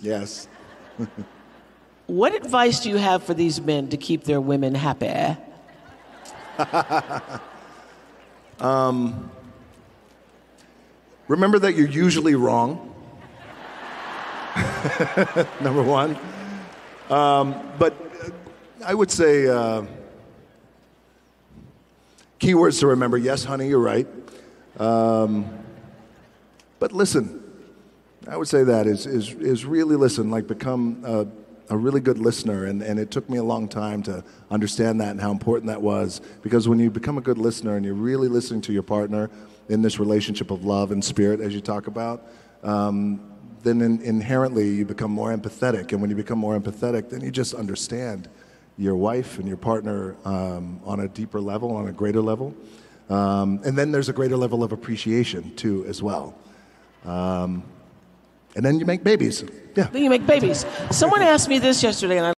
Yes. What advice do you have for these men to keep their women happy? Remember that you're usually wrong. Number one. Um, but uh, I would say uh, keywords to remember. Yes, honey, you're right. Um, but listen, I would say that is, is, is really listen, like become a, a really good listener. And, and it took me a long time to understand that and how important that was. Because when you become a good listener and you're really listening to your partner in this relationship of love and spirit, as you talk about, um, then in, inherently you become more empathetic. And when you become more empathetic, then you just understand your wife and your partner um, on a deeper level, on a greater level. Um, and then there's a greater level of appreciation too, as well. Um, and then you make babies. Yeah. Then you make babies. Someone asked me this yesterday, and I